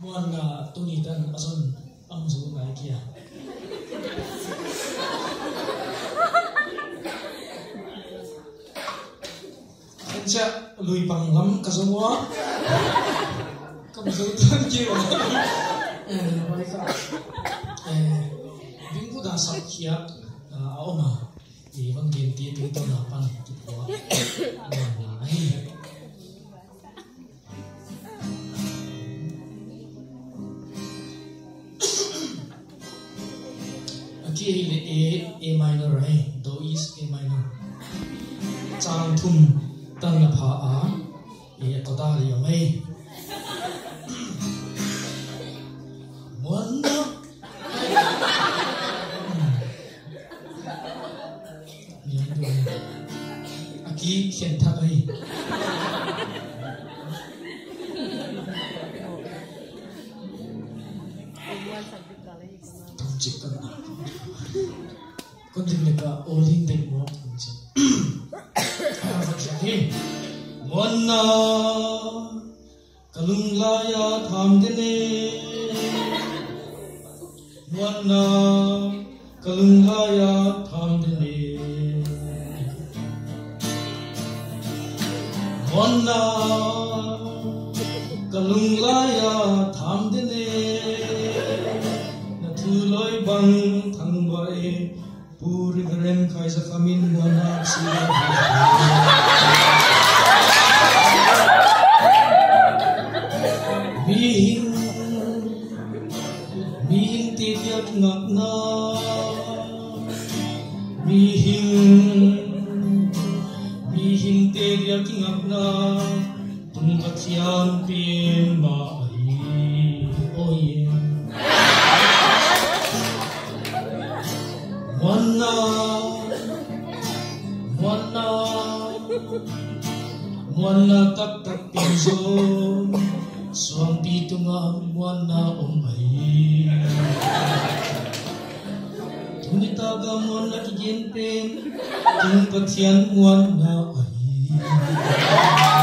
muan na tuni tan ason ang zu ngoài kia. Ancha lui bằng lắm cả số mua không dấu thân kia. Eh, mereka Eh, Bingku dah sakit uh, Oma Iwan ganti Bingku napan Tipo kia le A A minor hai do is A minor chang thum tăng là pha a thì có ta le mai mon no aki khen tha ai chikkan con tin là olin den கொஞ்சிருக்கா கொஞ்சிருக்கா ஓலிந்தல் மோ கொஞ்சி ஆவக்ஷாகி மொன்னா கலுங்லாயா தாம்தினே மொன்னா கலுங்லாயா தாம்தினே மொன்னா கலுங்லாயா தாம்தினே kulay bang tangbay Puri ka rin kaysa kamin mo na sila Bihing Bihing titiyak ngak na. Bihing Bihing titiyak ngak na. Tungkat siyang pinbaan Wala taktak pinso Suang tito nga Wala umay Tunitaga mo na kijinpin Tung patiyan Wala ay